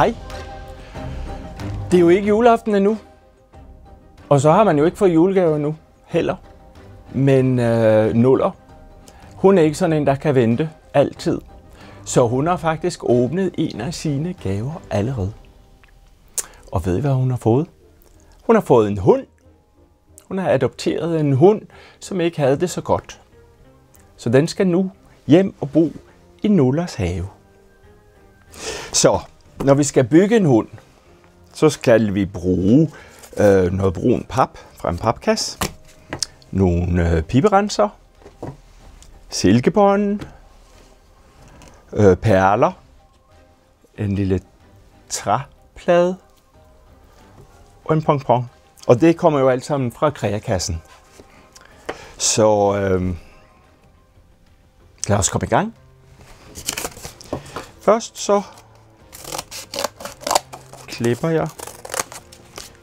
Hej. Det er jo ikke juleaften endnu. Og så har man jo ikke fået julegaver endnu heller. Men øh, Nuller, hun er ikke sådan en, der kan vente altid. Så hun har faktisk åbnet en af sine gaver allerede. Og ved I, hvad hun har fået? Hun har fået en hund. Hun har adopteret en hund, som ikke havde det så godt. Så den skal nu hjem og bo i Nullers have. Så når vi skal bygge en hund, så skal vi bruge øh, noget brun pap fra en papkasse, nogle øh, piberenser, silkebånd, øh, perler, en lille træplade og en pongpong. Og det kommer jo alt sammen fra kreakassen. Så øh, lad os komme i gang. Først så klipper jeg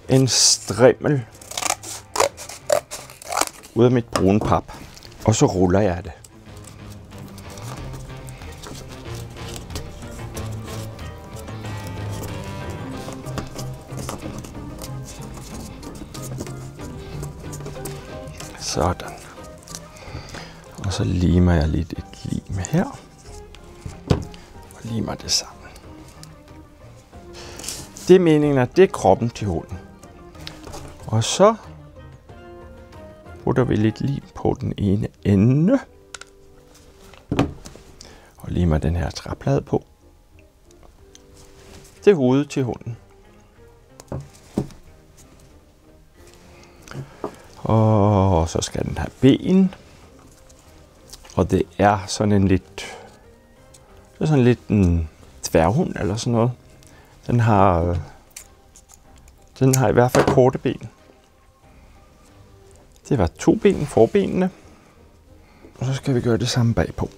en strimmel ud af mit brune pap. Og så ruller jeg det. Sådan. Og så limer jeg lidt et lim her. Og limer det sammen. Det er meningen, at det er kroppen til hunden. Og så putter vi lidt lim på den ene ende. Og limer den her træplade på. Det er hovedet til hunden. Og så skal den have ben. Og det er sådan en lidt... Det er sådan lidt en tværhund eller sådan noget. Den har... Øh, den har i hvert fald korte ben. Det var to ben, forbenene. Og så skal vi gøre det samme bagpå.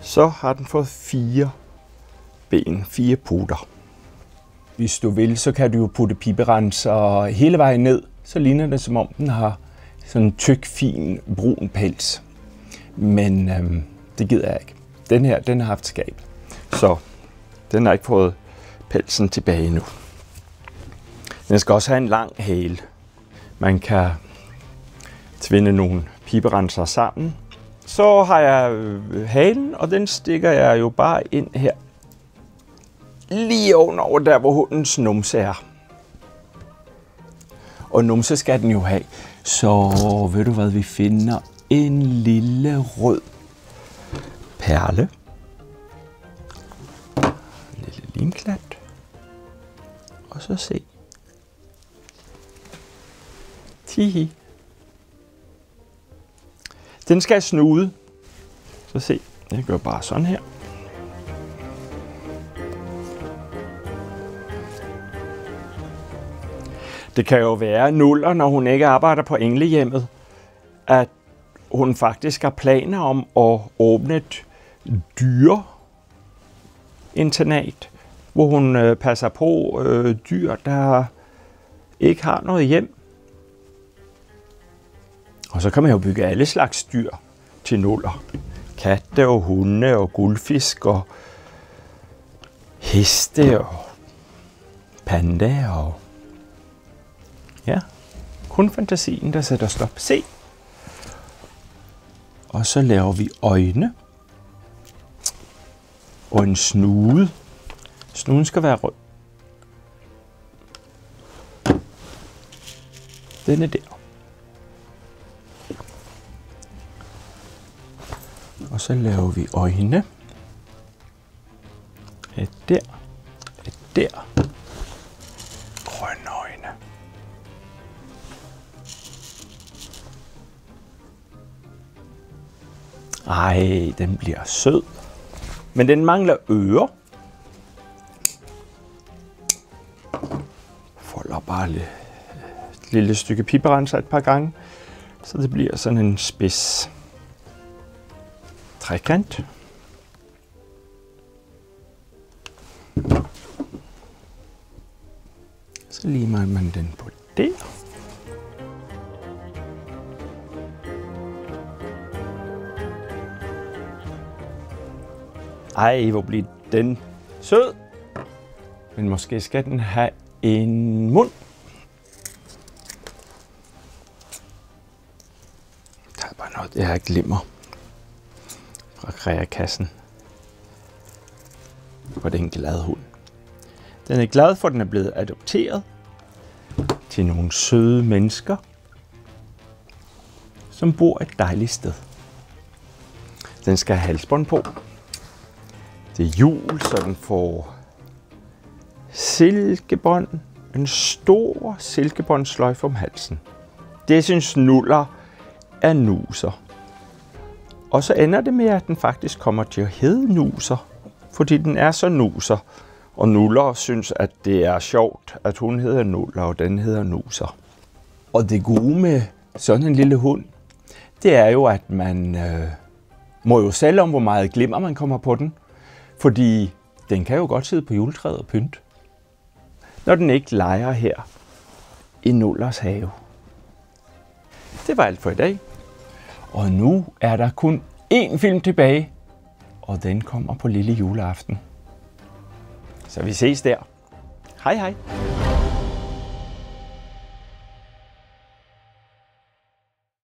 Så har den fået fire ben, fire puter. Hvis du vil, så kan du jo putte piberenser hele vejen ned. Så ligner det, som om den har sådan en tyk, fin, brun pels. Men øhm, det gider jeg ikke. Den her, den har haft skab. Så den har ikke fået pelsen tilbage nu. Den skal også have en lang hale. Man kan tvinde nogle piberenser sammen. Så har jeg øh, halen, og den stikker jeg jo bare ind her. Lige ovenover der, hvor hundens numse er. Og numse skal den jo have. Så ved du hvad, vi finder en lille rød perle. En lille limklat. Og så se. Tihi. Den skal snude. Så se, jeg gør bare sådan her. Det kan jo være nuller, når hun ikke arbejder på englehjemmet, at hun faktisk har planer om at åbne et dyre internat, hvor hun øh, passer på øh, dyr, der ikke har noget hjem. Og så kan man jo bygge alle slags dyr til nuller. Katte og hunde og guldfisk og heste og panda og Ja, kun fantasien, der sætter stop. Se! Og så laver vi øjne. Og en snude. Snuden skal være rød. Den er der. Og så laver vi øjne. Et der. Et der. Ej, den bliver sød. Men den mangler ører. Folder bare lidt, et lille stykke piberenser et par gange, så det bliver sådan en spids trekant. Så limer man den på der. Ej, hvor bliver den sød. Men måske skal den have en mund. Der er bare noget, jeg glimmer fra kreakassen. Hvor det er en glad hund. Den er glad for, at den er blevet adopteret til nogle søde mennesker, som bor et dejligt sted. Den skal have halsbånd på. Det er jul, så den får silkebånd. En stor silkebåndsløjf om halsen. Det synes nuller er nuser. Og så ender det med, at den faktisk kommer til at hedde nuser, fordi den er så nuser. Og Nuller synes, at det er sjovt, at hun hedder Nuller, og den hedder Nuser. Og det gode med sådan en lille hund, det er jo, at man øh, må jo selv om, hvor meget glimmer man kommer på den. Fordi den kan jo godt sidde på juletræet og pynt. Når den ikke leger her i Nullers have. Det var alt for i dag. Og nu er der kun én film tilbage, og den kommer på lille juleaften. Så vi ses der. Hej hej.